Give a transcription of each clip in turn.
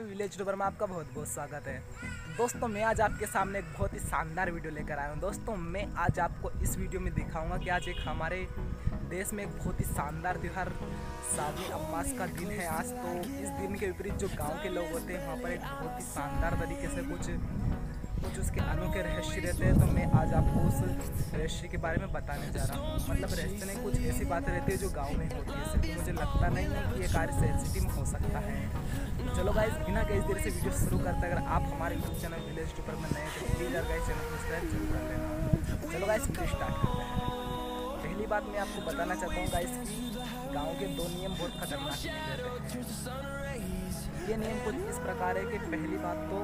Village duper में आपका बहुत बहुत स्वागत है। दोस्तों, मैं आज आपके सामने एक बहुत ही शानदार वीडियो लेकर आया हूँ। दोस्तों, मैं आज आपको इस वीडियो में दिखाऊँगा कि आज एक हमारे देश में एक बहुत ही शानदार त्यौहार, शादी अब्बास का दिन है। आज तो इस दिन के विपरीत जो गाँव के लोग होते हैं, वहाँ पर एक बहुत ही शानदार तरीके से कुछ कुछ उसके अनोखे रहस्य रहते हैं तो मैं आज आपको उस रहस्य के बारे में बताने जा रहा हूँ। मतलब रहस्य नहीं कुछ ऐसी बातें रहती है जो गाँव में होती है, सिर्फ़ मुझे लगता नहीं है कि ये कार्य सेंसिटिव हो सकता है। चलो गाइज़ बिना कई देर से वीडियो शुरू करते अगर आप हमारे यूट्यूब चैनल विलेज टूपर में नए तो प्लीज़ अगर गाइज़ चैनल सब्सक्राइब ज़रूर कर लेना। चलो गाइज़ वीडियो स्टार्ट करते हैं। पहली बात मैं आपको बताना चाहता हूँ गाइज़ कि गाँव के दो नियम बहुत खतरनाक हैं। ये नियम कुछ इस प्रकार है कि पहली बात तो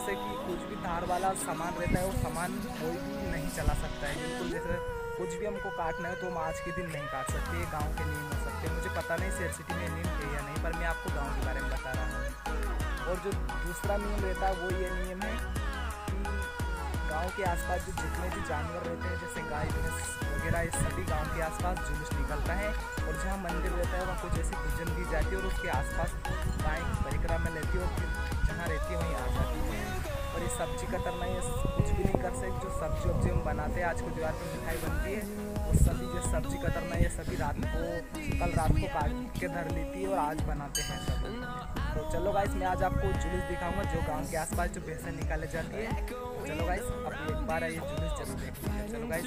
जैसे कि कुछ भी तार वाला सामान रहता है, वो सामान कोई भी नहीं चला सकता है। बिल्कुल जैसे कुछ भी हमको काटना है तो हम आज के दिन नहीं काट सकते गाँव के नियम हो सकते हैं। मुझे पता नहीं शहर सिटी में नियम है या नहीं, पर मैं आपको गाँव के बारे में बता रहा हूँ। और जो दूसरा नियम रहता है, वो ये नियम है कि गाँव के आसपास जो जितने भी जानवर रहते हैं, जैसे गाय, भैंस वगैरह, ये सभी गाँव के आसपास जुलूस निकलता है। और जहाँ मंदिर रहता है, वहाँ कुछ ऐसी पूजन दी जाती है और उसके आसपास गाय परिक्रमा लेती है और फिर जहाँ रहती है, वहीं आ जाती है और ये सब्ज़ी कतरना ये कुछ भी नहीं कर सकते, जो सब्ज़ी वब्जी हम बनाते हैं। आज को दीवार पर मिठाई बनती है वो सभी जो सब्ज़ी कतरना ये सभी रात को, कल रात को काट के धर लेती है, और आज बनाते हैं सब। तो चलो गाइस मैं आज आपको जुलूस दिखाऊँगा, जो गाँव के आसपास जो भैंसें निकाले जाती है। तो चलो गाइस अब एक बार ये जुलूस ज़रूर लीजिए चलो guys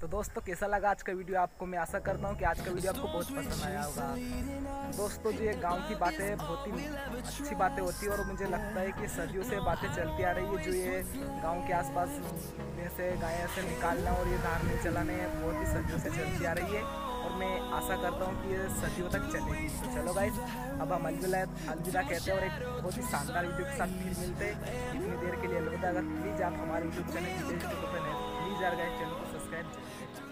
तो दोस्तों, कैसा लगा आज का वीडियो आपको? मैं आशा करता हूँ कि आज का वीडियो आपको बहुत पसंद आया होगा। दोस्तों, जो ये गाँव की बातें बहुत ही अच्छी बातें होती है और मुझे लगता है कि सदियों से बातें चलती आ रही है, जो ये गाँव के आसपास में से गाय से निकालना और ये धार में चलाने बहुत ही सदियों से चलती आ रही है। और मैं आशा करता हूँ कि ये सदियों तक चले तो चलो भाई अब हम अलविदा अलविदा कहते हैं और एक बहुत ही शानदार वीडियो के साथ फिर मिलते हैं। इतनी देर के लिए अलविदा। अगर प्लीज़ आप हमारे यूट्यूब चैनल प्लीज़ यार गाइस चैनल को सब्सक्राइब